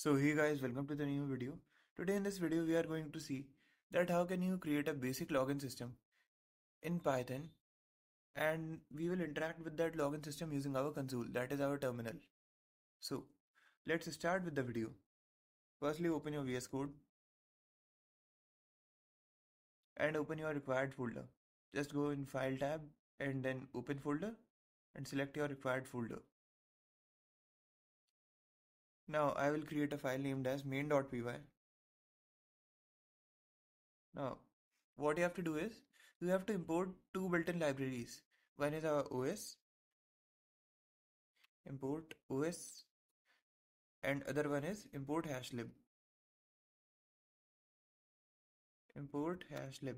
So hey guys, welcome to the new video. Today in this video we are going to see that how can you create a basic login system in Python and we will interact with that login system using our console that is our terminal. So let's start with the video. Firstly open your VS Code and open your required folder. Just go in file tab and then open folder and select your required folder. Now I will create a file named as main.py. Now what you have to do is you have to import two built-in libraries. One is our OS, import OS and other one is import hashlib. Import hashlib.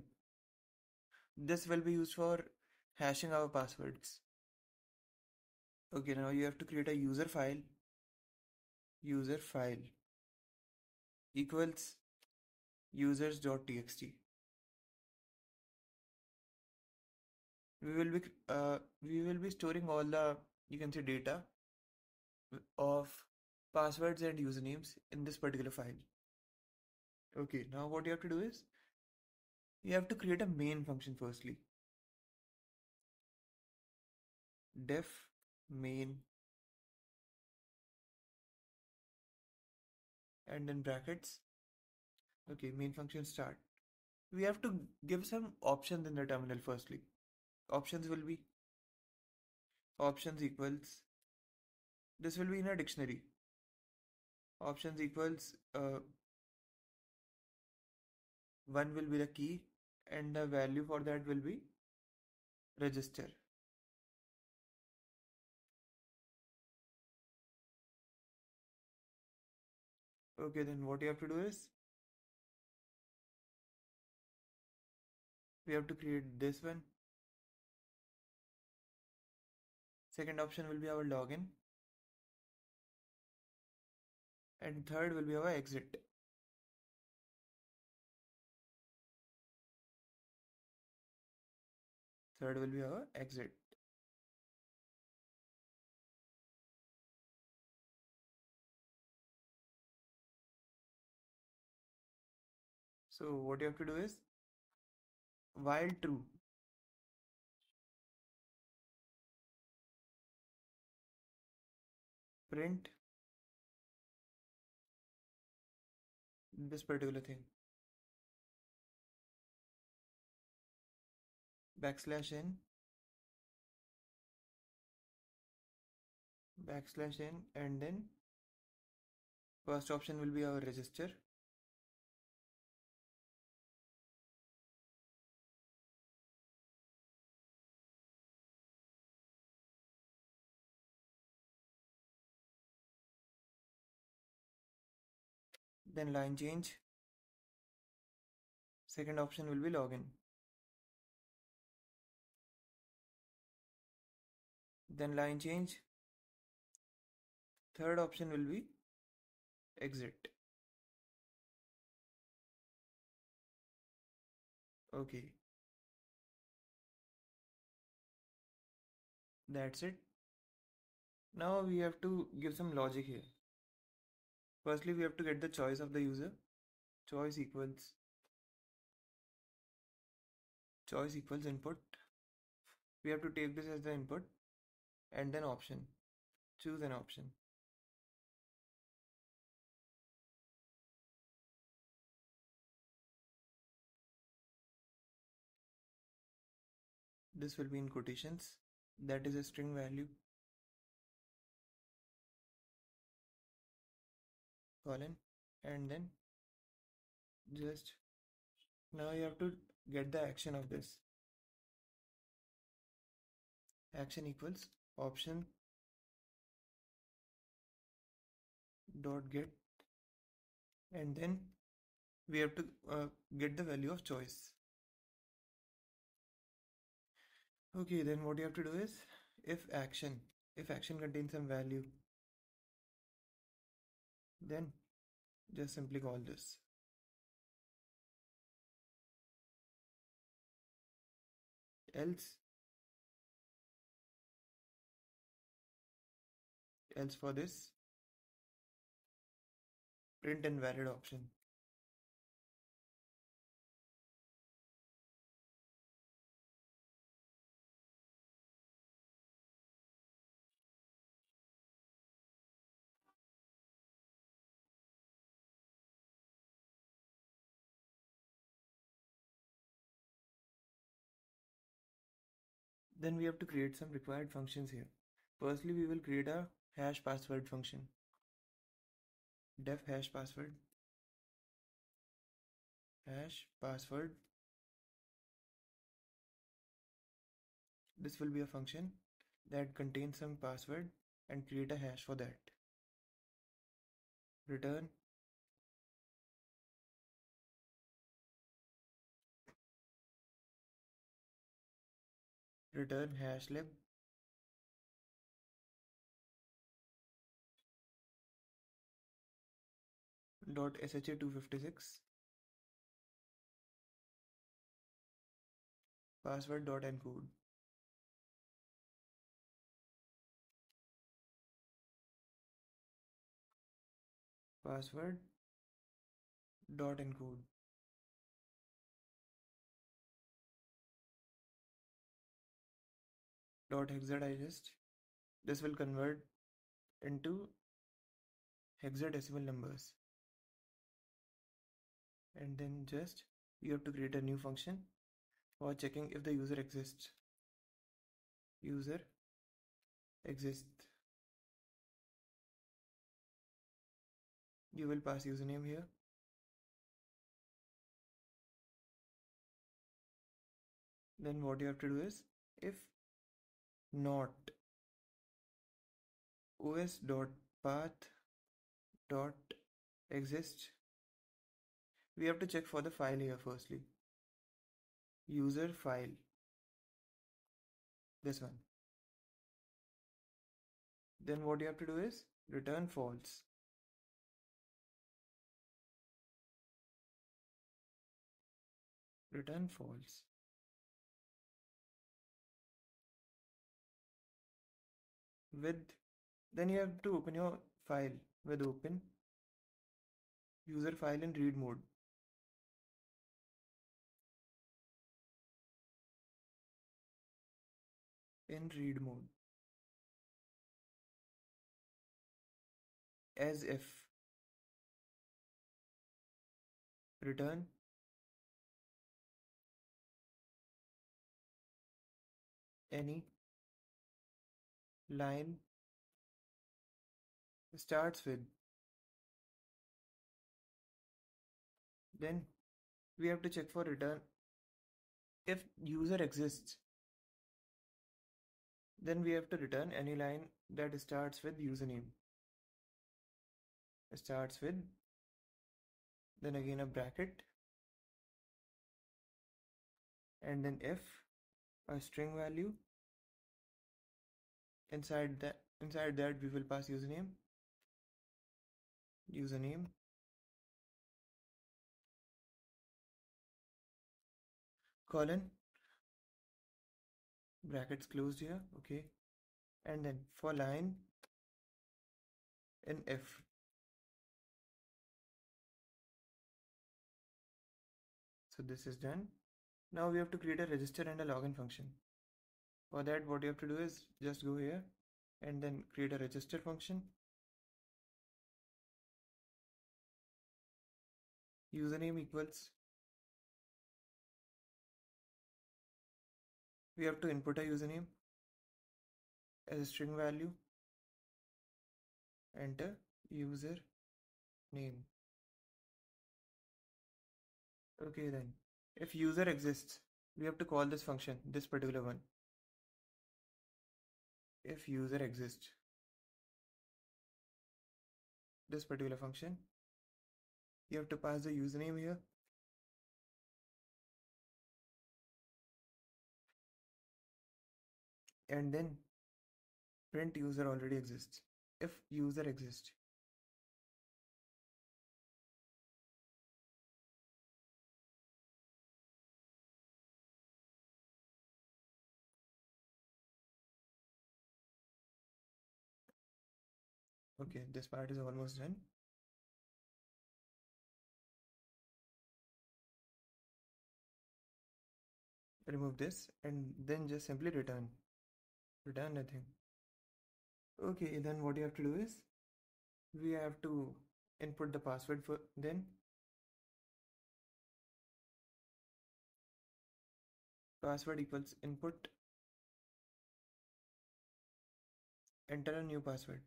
This will be used for hashing our passwords. Okay, now you have to create a user file user file equals users.txt we will be uh, we will be storing all the you can say data of passwords and usernames in this particular file. Okay now what you have to do is you have to create a main function firstly. Def main and in brackets. Okay main function start. We have to give some options in the terminal firstly. Options will be options equals this will be in a dictionary. Options equals uh, one will be the key and the value for that will be register Okay, then what you have to do is we have to create this one. Second option will be our login. And third will be our exit. Third will be our exit. So what you have to do is while true print this particular thing. Backslash n backslash n and then first option will be our register then line change. Second option will be login. Then line change. Third option will be exit. Okay. That's it. Now we have to give some logic here Firstly, we have to get the choice of the user. Choice equals choice equals input. We have to take this as the input and then option. Choose an option. This will be in quotations. That is a string value. Colon and then just now you have to get the action of this. Action equals option dot get and then we have to uh, get the value of choice. Okay then what you have to do is if action if action contains some value then just simply call this else else for this print invalid option. Then we have to create some required functions here. Firstly, we will create a hash password function. def hash password hash password this will be a function that contains some password and create a hash for that return return hashlib dot sha256 password dot encode. Password dot encode hexadigest this will convert into hexadecimal numbers. And then just you have to create a new function for checking if the user exists. User exists. You will pass username here. Then what you have to do is if not. Os dot path dot exist. We have to check for the file here firstly. User file. This one. Then what you have to do is return false. Return false with then you have to open your file with open user file in read mode. In read mode. As if. Return. Any line starts with then we have to check for return. If user exists then we have to return any line that starts with username. Starts with then again a bracket and then if a string value inside that inside that we will pass username. Username. Colon. Brackets closed here. Okay. And then for line. In if so this is done. Now we have to create a register and a login function for that what you have to do is just go here and then create a register function. Username equals. We have to input a username as a string value enter user name. Okay then if user exists we have to call this function this particular one if user exists. This particular function you have to pass the username here. And then print user already exists if user exists Okay, this part is almost done. Remove this and then just simply return. Return nothing. Okay, then what you have to do is we have to input the password for then password equals input enter a new password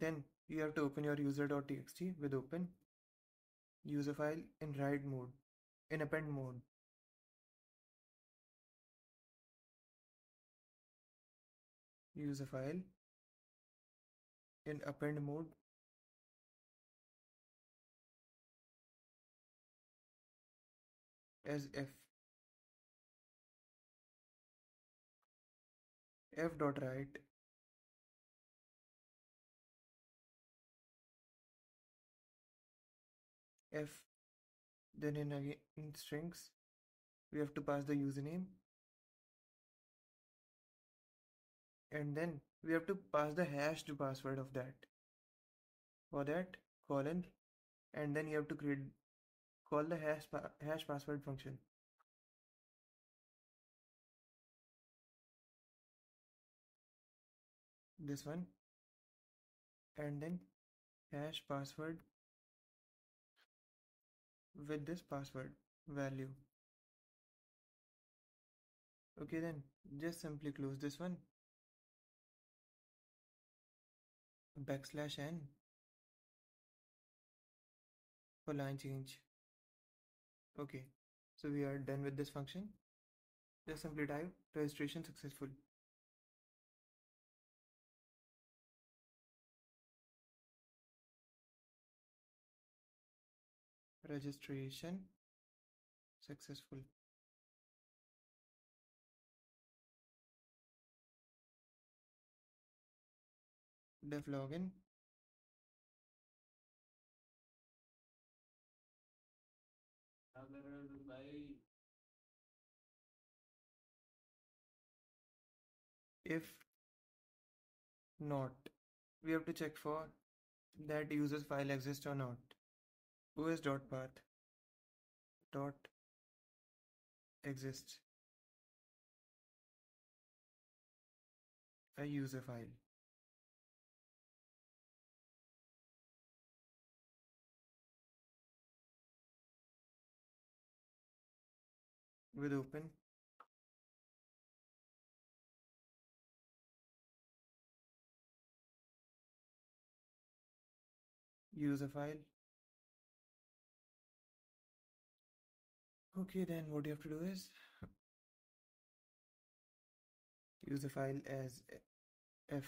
then you have to open your user.txt with open user file in write mode in append mode. Use a file in append mode. As f. F dot write f then in again in strings we have to pass the username. And then we have to pass the hash to password of that. For that colon and then you have to create call the hash pa hash password function. This one. And then hash password with this password value. Okay then just simply close this one. Backslash n for line change. Okay so we are done with this function. Just simply type registration successful registration. Successful. Def login. If not we have to check for that user's file exists or not os.path dot exists. A user file. With open. User file okay then what you have to do is? Use the file as f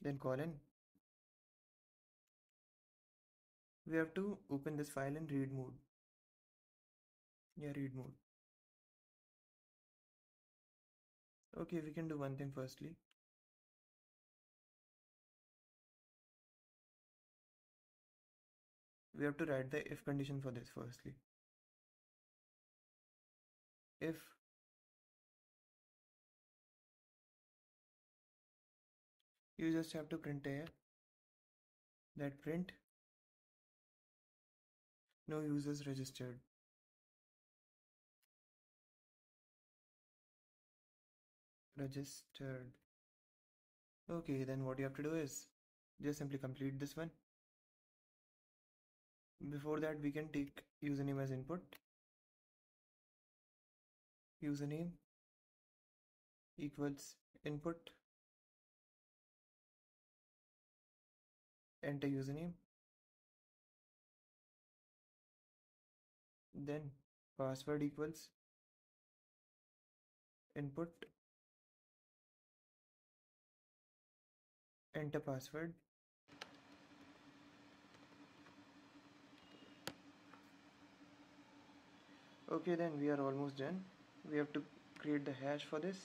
then colon. We have to open this file in read mode. Yeah read mode. Okay we can do one thing firstly we have to write the if condition for this firstly. If you just have to print here that print no users registered. Registered. Okay then what you have to do is just simply complete this one before that we can take username as input. Username equals input. Enter username. Then password equals input. Enter password okay then we are almost done. We have to create the hash for this.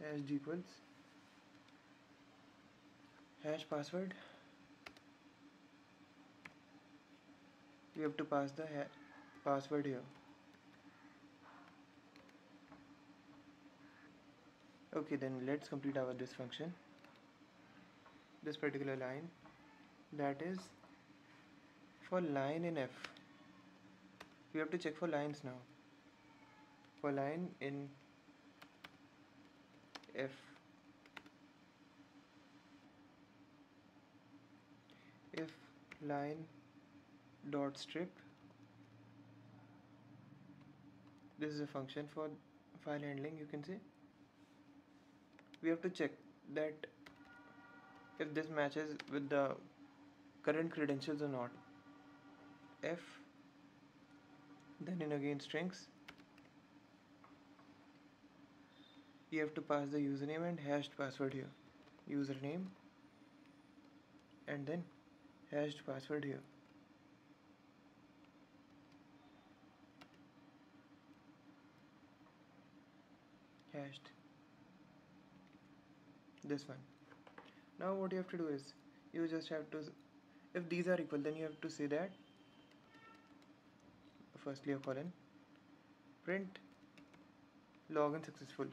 Hash equals. Hash password. We have to pass the password here. Okay then let's complete our this function. This particular line. That is for line in f we have to check for lines now. For line in f. If line dot strip this is a function for file handling you can see we have to check that if this matches with the current credentials or not. F then in again strings. You have to pass the username and hashed password here. Username. And then hashed password here. Hashed. This one. Now what you have to do is you just have to if these are equal then you have to say that firstly a colon print login successful.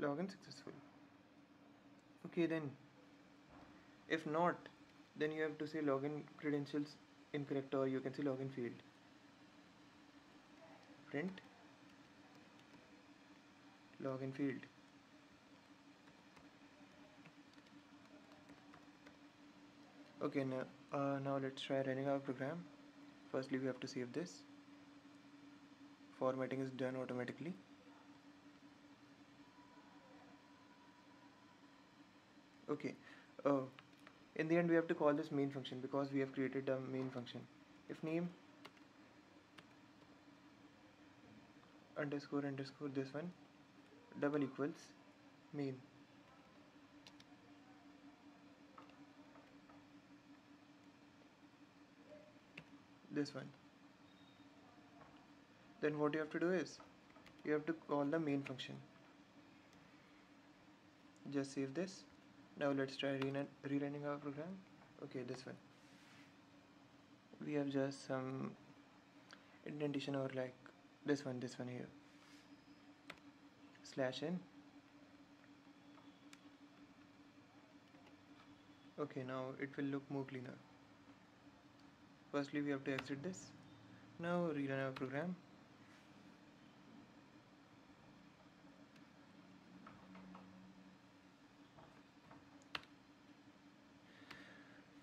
Login successful. Okay then. If not then you have to say login credentials incorrect or you can say login field print. Login field okay now uh, now let's try running our program. Firstly we have to save this. Formatting is done automatically. Okay uh, in the end we have to call this main function because we have created a main function. If name underscore underscore this one double equals main this one. Then what you have to do is you have to call the main function. Just save this. Now let's try rerunning our program. Okay this one. We have just some indentation or like this one this one here. Slash n okay now it will look more cleaner firstly we have to exit this. Now rerun our program.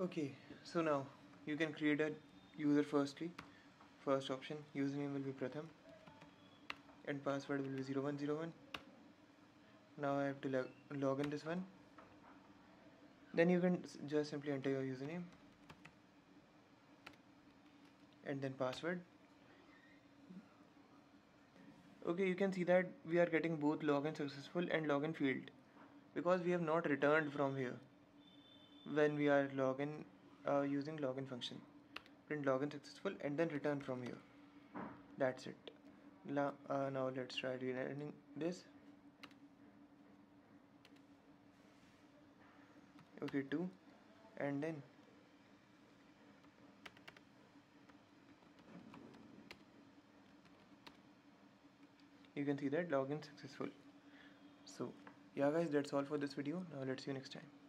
Okay so now you can create a user firstly. First option username will be Pratham and password will be 0101 now I have to log, log in this one. Then you can just simply enter your username and then password. Okay you can see that we are getting both login successful and login field because we have not returned from here when we are login uh, using login function. Print login successful and then return from here. That's it. Now, uh, now let's try rerunning this. Okay 2 and then you can see that login successful. So yeah guys that's all for this video. Now let's see you next time